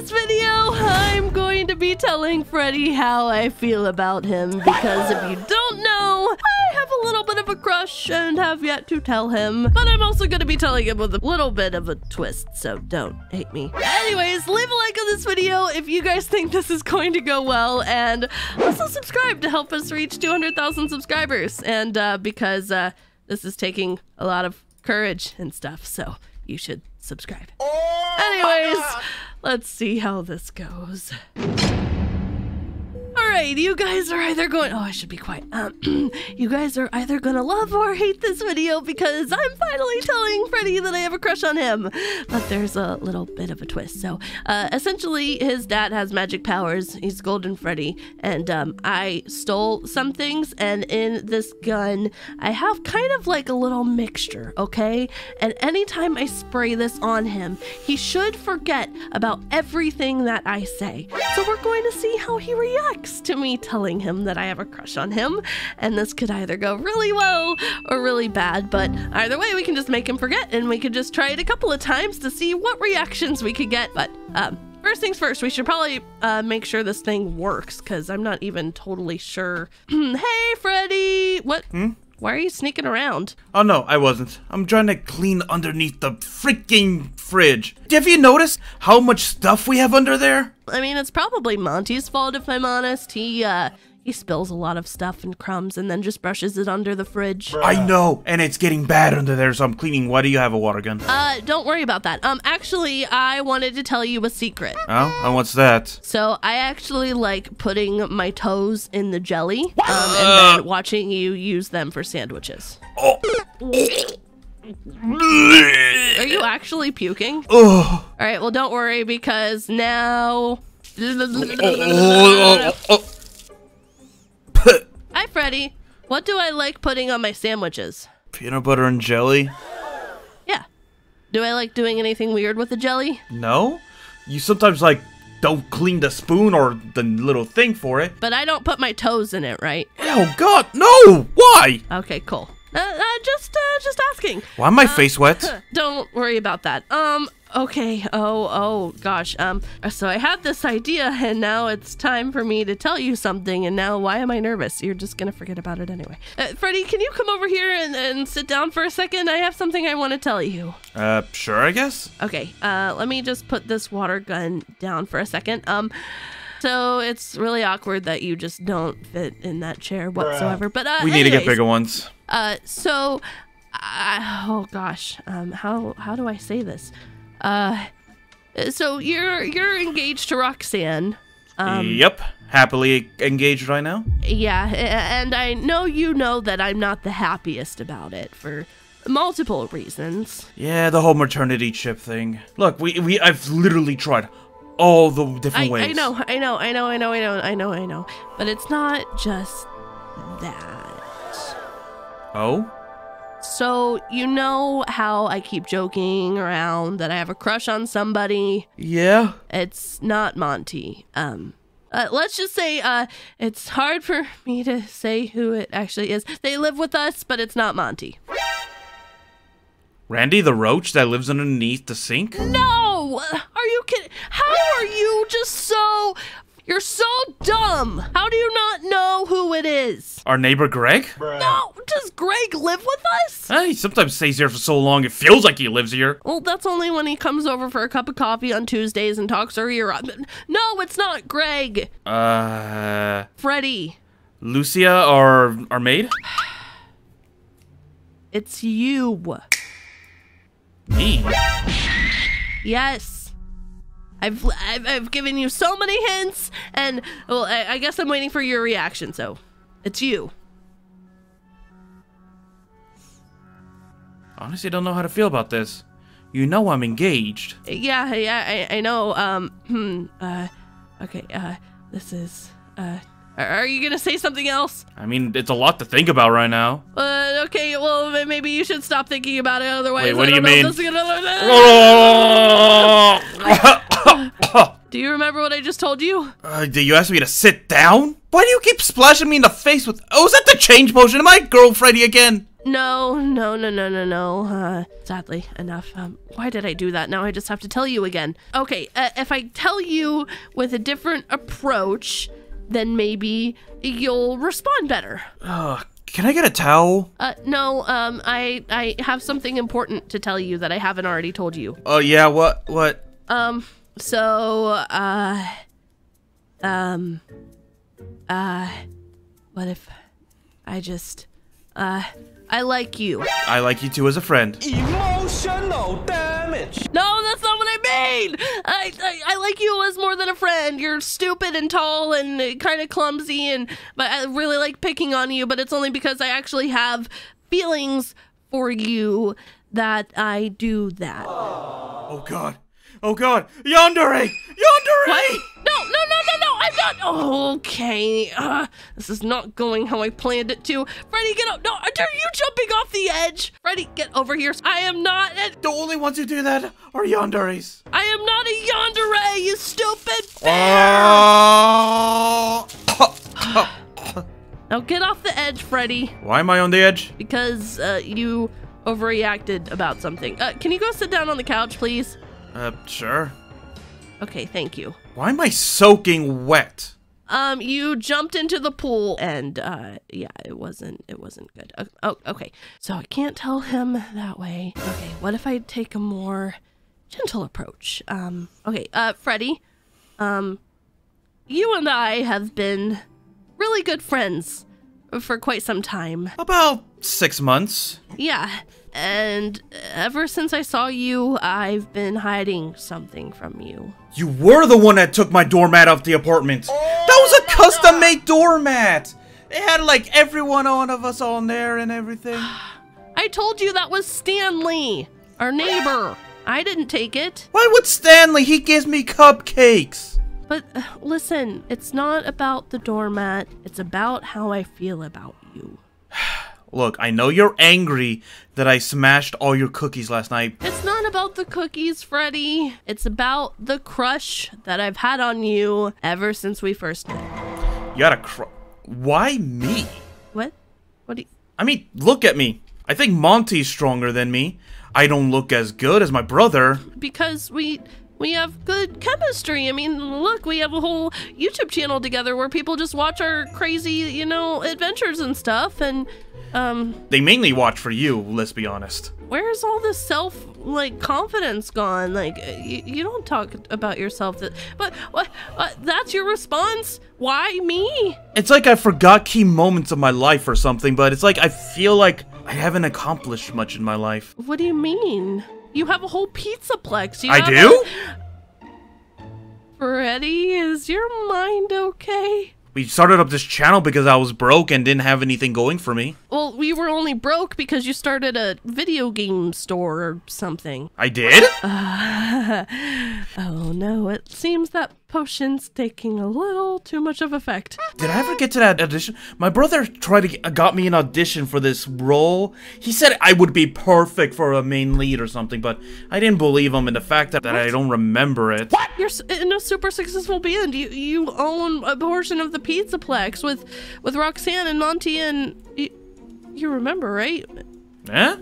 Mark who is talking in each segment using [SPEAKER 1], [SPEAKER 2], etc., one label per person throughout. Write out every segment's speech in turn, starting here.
[SPEAKER 1] today's video, I'm going to be telling Freddy how I feel about him because if you don't know, I have a little bit of a crush and have yet to tell him. But I'm also going to be telling him with a little bit of a twist, so don't hate me. Anyways, leave a like on this video if you guys think this is going to go well, and also subscribe to help us reach 200,000 subscribers. And uh, because uh, this is taking a lot of courage and stuff, so you should subscribe. Anyways, let's see how this goes. Alright, you guys are either going- oh, I should be quiet. Um, you guys are either gonna love or hate this video because I'm finally telling Freddy that I have a crush on him. But there's a little bit of a twist. So, uh, essentially, his dad has magic powers. He's Golden Freddy. And, um, I stole some things, and in this gun, I have kind of like a little mixture, okay? And anytime I spray this on him, he should forget about everything that I say. So we're going to see how he reacts to me telling him that I have a crush on him. And this could either go really well or really bad, but either way, we can just make him forget and we could just try it a couple of times to see what reactions we could get. But, um, First things first, we should probably uh, make sure this thing works because I'm not even totally sure. hey, Freddy! What? Why are you sneaking around?
[SPEAKER 2] Oh no, I wasn't. I'm trying to clean underneath the freaking fridge. Have you noticed how much stuff we have under there?
[SPEAKER 1] I mean, it's probably Monty's fault if I'm honest. He, uh, he spills a lot of stuff and crumbs and then just brushes it under the fridge.
[SPEAKER 2] I know, and it's getting bad under there, so I'm cleaning. Why do you have a water gun?
[SPEAKER 1] Uh, don't worry about that. Um, actually, I wanted to tell you a secret.
[SPEAKER 2] oh, and what's that?
[SPEAKER 1] So I actually like putting my toes in the jelly, um, and then watching you use them for sandwiches.
[SPEAKER 2] Oh.
[SPEAKER 1] Are you actually puking?
[SPEAKER 2] Oh.
[SPEAKER 1] All right, well, don't worry because now. Hi, Freddy. What do I like putting on my sandwiches?
[SPEAKER 2] Peanut butter and jelly?
[SPEAKER 1] Yeah. Do I like doing anything weird with the jelly?
[SPEAKER 2] No? You sometimes, like, don't clean the spoon or the little thing for it.
[SPEAKER 1] But I don't put my toes in it, right?
[SPEAKER 2] Oh god, no! Why?
[SPEAKER 1] Okay, cool. Uh, uh, just, uh, just asking.
[SPEAKER 2] Why am my face wet?
[SPEAKER 1] Don't worry about that. Um, okay. Oh, oh, gosh. Um, so I had this idea, and now it's time for me to tell you something, and now why am I nervous? You're just gonna forget about it anyway. Uh, Freddy, can you come over here and, and sit down for a second? I have something I want to tell you.
[SPEAKER 2] Uh, sure, I guess.
[SPEAKER 1] Okay, uh, let me just put this water gun down for a second. Um, so it's really awkward that you just don't fit in that chair whatsoever. But uh,
[SPEAKER 2] We need to get bigger ones.
[SPEAKER 1] Uh, so, uh, oh gosh, um, how how do I say this? Uh, so you're you're engaged to Roxanne. Um,
[SPEAKER 2] yep. Happily engaged right now?
[SPEAKER 1] yeah, and I know you know that I'm not the happiest about it for multiple reasons.
[SPEAKER 2] Yeah, the whole maternity chip thing. Look, we, we I've literally tried all the different
[SPEAKER 1] I,
[SPEAKER 2] ways.
[SPEAKER 1] I know, I know, I know, I know, I know, I know, I know. But it's not just that.
[SPEAKER 2] Oh?
[SPEAKER 1] So, you know how I keep joking around that I have a crush on somebody?
[SPEAKER 2] Yeah?
[SPEAKER 1] It's not Monty. Um, uh, let's just say, uh, it's hard for me to say who it actually is. They live with us, but it's not Monty.
[SPEAKER 2] Randy the roach that lives underneath the sink?
[SPEAKER 1] No! Are you kidding? How are you just so. You're so dumb! How do you not know who it is?
[SPEAKER 2] Our neighbor Greg?
[SPEAKER 1] No! Does Greg live with us?
[SPEAKER 2] Eh, he sometimes stays here for so long it feels like he lives here.
[SPEAKER 1] Well, that's only when he comes over for a cup of coffee on Tuesdays and talks our ear off. No, it's not Greg.
[SPEAKER 2] Uh
[SPEAKER 1] Freddy.
[SPEAKER 2] Lucia our our maid?
[SPEAKER 1] It's you.
[SPEAKER 2] Me?
[SPEAKER 1] Yes. I've, I've I've given you so many hints, and well, I, I guess I'm waiting for your reaction. So, it's you.
[SPEAKER 2] Honestly don't know how to feel about this. You know I'm engaged.
[SPEAKER 1] Yeah, yeah, I, I know. Um, hmm. Uh, okay. Uh, this is. Uh, are, are you gonna say something else?
[SPEAKER 2] I mean, it's a lot to think about right now.
[SPEAKER 1] Uh, okay. Well, maybe you should stop thinking about it. Otherwise,
[SPEAKER 2] Wait, what do you
[SPEAKER 1] don't know if
[SPEAKER 2] mean?
[SPEAKER 1] this is gonna-
[SPEAKER 2] uh,
[SPEAKER 1] Do you remember what I just told you?
[SPEAKER 2] did you ask me to sit down? Why do you keep splashing me in the face with? Oh, is that the change potion? Am I girl Freddy again?
[SPEAKER 1] No, no, no, no, no, no. Uh, sadly enough. Um, why did I do that? Now I just have to tell you again. Okay, uh, if I tell you with a different approach, then maybe you'll respond better.
[SPEAKER 2] Ugh, can I get a towel?
[SPEAKER 1] Uh, no, um, I I have something important to tell you that I haven't already told you.
[SPEAKER 2] Oh yeah, what what?
[SPEAKER 1] Um, so, uh, um, uh, what if I just, uh, I like you.
[SPEAKER 2] I like you too as a friend.
[SPEAKER 3] Emotional damage.
[SPEAKER 1] No, that's not what I. I, I, I like you as more than a friend. You're stupid and tall and kind of clumsy, and but I really like picking on you. But it's only because I actually have feelings for you that I do that.
[SPEAKER 2] Oh god. Oh god. Yandere! Yandere!
[SPEAKER 1] What? No, no, no, no, no! I'm not. Okay, uh, this is not going how I planned it to. Freddy, get up! No, are you jumping off the edge? Freddy, get over here. I am not. A,
[SPEAKER 2] The only ones who do that are Yanderes.
[SPEAKER 1] I am not a yandere, you stupid
[SPEAKER 2] Uh,
[SPEAKER 1] Now get off the edge, Freddy,
[SPEAKER 2] Why am I on the edge?
[SPEAKER 1] because uh, you overreacted about something. Uh, can you go sit down on the couch, please?
[SPEAKER 2] Uh, sure.
[SPEAKER 1] Okay, thank you.
[SPEAKER 2] Why am I soaking wet?
[SPEAKER 1] Um, you jumped into the pool, and uh, yeah, it wasn't it wasn't good. Uh, oh, okay. So I can't tell him that way. Okay, what if I take a more gentle approach? Um, okay. Uh, Freddy, um, you and I have been really good friends for quite some time.
[SPEAKER 2] About six months.
[SPEAKER 1] Yeah, and ever since I saw you, I've been hiding something from you.
[SPEAKER 2] You were the one that took my doormat off the apartment. that was a custom made doormat. It had like everyone on of us on there and everything.
[SPEAKER 1] I told you that was Stanley, our neighbor. I didn't take it.
[SPEAKER 2] Why would Stanley? He gives me cupcakes.
[SPEAKER 1] But uh, listen, it's not about the doormat, it's about how I feel about you.
[SPEAKER 2] Look, I know you're angry that I smashed all your cookies last night.
[SPEAKER 1] It's not about the cookies, Freddy. It's about the crush that I've had on you ever since we first met.
[SPEAKER 2] You gotta cr- Why me?
[SPEAKER 1] What? What do you.
[SPEAKER 2] I mean, look at me. I think Monty's stronger than me. I don't look as good as my brother.
[SPEAKER 1] Because we. We have good chemistry. I mean, look, we have a whole YouTube channel together where people just watch our crazy, you know, adventures and stuff. And, um,
[SPEAKER 2] They mainly watch for you, let's be honest.
[SPEAKER 1] where's all this self like confidence gone like you, you don't talk about yourself that but what uh, that's your response why me
[SPEAKER 2] It's like I forgot key moments of my life or something, but it's like I feel like I haven't accomplished much in my life.
[SPEAKER 1] what do you mean you have a whole pizzaplex you
[SPEAKER 2] I do?
[SPEAKER 1] a- Freddy is your mind okay
[SPEAKER 2] We started up this channel because I was broke and didn't have anything going for me.
[SPEAKER 1] Well we were only broke because you started a video game store or something
[SPEAKER 2] I did?
[SPEAKER 1] oh no it seems that potion's taking a little too much of effect
[SPEAKER 2] Did I ever get to that audition? My brother tried to get, uh, got me an audition for this role. He said I would be perfect for a main lead or something, but I didn't believe him in the fact that, that I don't remember it. What?
[SPEAKER 1] You're in a super successful band. You you own a portion of the Pizzaplex with with Roxanne and Monty and you, you remember, right?
[SPEAKER 2] Eh?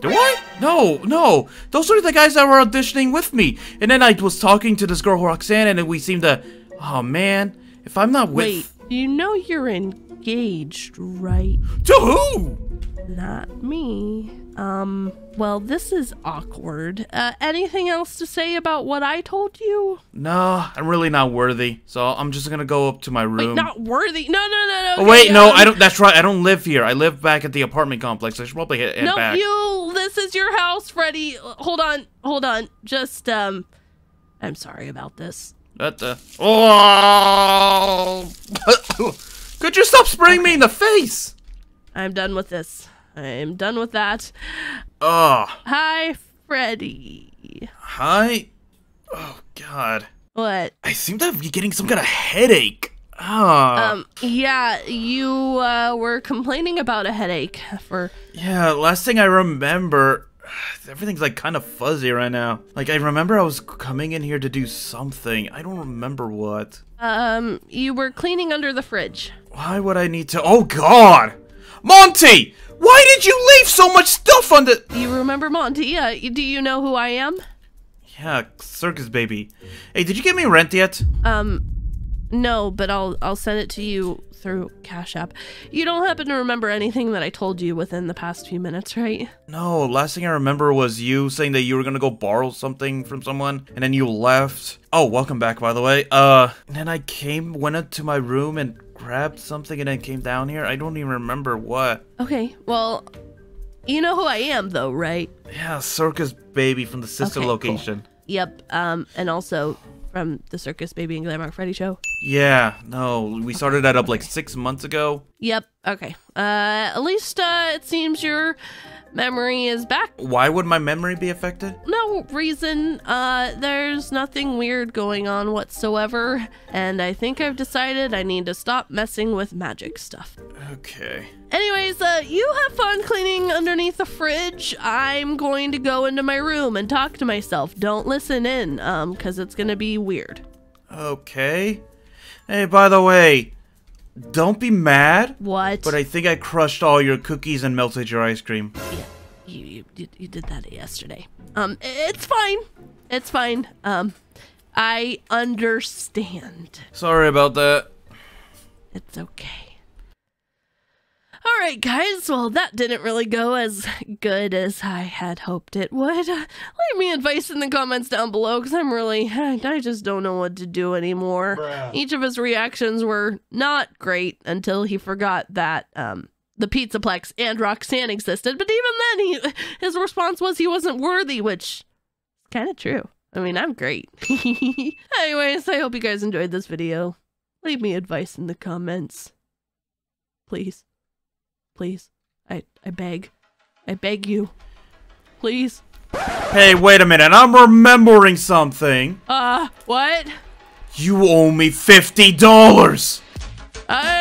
[SPEAKER 2] Do I? No, no. Those are the guys that were auditioning with me. And then I was talking to this girl Roxanne, and then we seemed to. Oh man, if I'm not with.
[SPEAKER 1] Wait, you know you're engaged, right?
[SPEAKER 2] To who?
[SPEAKER 1] Not me. Um, well, this is awkward. Uh, anything else to say about what I told you?
[SPEAKER 2] No, I'm really not worthy. So I'm just gonna go up to my room.
[SPEAKER 1] Wait, not worthy. No, no, no, no.
[SPEAKER 2] Oh,
[SPEAKER 1] okay,
[SPEAKER 2] wait, no,
[SPEAKER 1] um,
[SPEAKER 2] I don't. That's right. I don't live here. I live back at the apartment complex. I should probably head, head
[SPEAKER 1] No,
[SPEAKER 2] back.
[SPEAKER 1] you. This is your house, Freddy. Hold on, hold on. Just um, I'm sorry about this.
[SPEAKER 2] What the? Oh! Could you stop spraying me in the face?
[SPEAKER 1] I'm done with this. I'm done with that.
[SPEAKER 2] Oh,
[SPEAKER 1] Hi, Freddy.
[SPEAKER 2] hi. Oh God,
[SPEAKER 1] What?
[SPEAKER 2] I seem to be getting some kind of headache. Ah,
[SPEAKER 1] Um, yeah, you uh, were complaining about a headache for.
[SPEAKER 2] yeah. Last thing I remember, Everything's like kind of fuzzy right now. Like I remember I was coming in here to do something. I don't remember what.
[SPEAKER 1] Um, you were cleaning under the fridge.
[SPEAKER 2] Why would I need to? Oh God, Monty! Why did you leave so much stuff on the?
[SPEAKER 1] You remember Monty? Uh, do you know who I am?
[SPEAKER 2] Yeah, circus baby. Hey, did you get me rent yet?
[SPEAKER 1] Um, no, but I'll I'll send it to you through Cash App. You don't happen to remember anything that I told you within the past few minutes, right?
[SPEAKER 2] No, last thing I remember was you saying that you were gonna go borrow something from someone, and then you left. Oh, welcome back, by the way. Uh, and then I came, went into my room and grabbed something, and then came down here. I don't even remember what.
[SPEAKER 1] Okay, well, you know who I am, though, right?
[SPEAKER 2] Yeah, circus baby from the sister
[SPEAKER 1] Okay, cool.
[SPEAKER 2] location.
[SPEAKER 1] Yep. Um, and also from the Circus Baby and Glamrock Freddy show.
[SPEAKER 2] Yeah, no, we started that up like six months ago.
[SPEAKER 1] Yep. Okay. Uh, at least uh, it seems your memory is back.
[SPEAKER 2] Why would my memory be affected?
[SPEAKER 1] No reason. Uh, there's nothing weird going on whatsoever, and I think I've decided I need to stop messing with magic stuff.
[SPEAKER 2] Okay.
[SPEAKER 1] Anyways, uh, you have fun cleaning underneath the fridge. I'm going to go into my room and talk to myself. Don't listen in, um, because it's gonna be weird.
[SPEAKER 2] Okay. Hey, by the way, don't be mad,
[SPEAKER 1] What?
[SPEAKER 2] but I think I crushed all your cookies and melted your ice cream.
[SPEAKER 1] yeah, you, you, you, you did that yesterday. Um, it's fine. It's fine. Um, I understand.
[SPEAKER 2] Sorry about that.
[SPEAKER 1] It's okay. All right, guys. Well, that didn't really go as good as I had hoped it would. Leave me advice in the comments down below because I'm really, I, just don't know what to do anymore. Each of his reactions were not great until he forgot that um, the Pizzaplex and Roxanne existed. But even then, he his response was he wasn't worthy, which is kind of true. I mean, I'm great. Anyways, I hope you guys enjoyed this video. Leave me advice in the comments. Please. Please. I, I beg. I beg you. Please.
[SPEAKER 2] Hey, wait a minute. I'm remembering something.
[SPEAKER 1] Uh, what?
[SPEAKER 2] You owe me $50.
[SPEAKER 1] I'll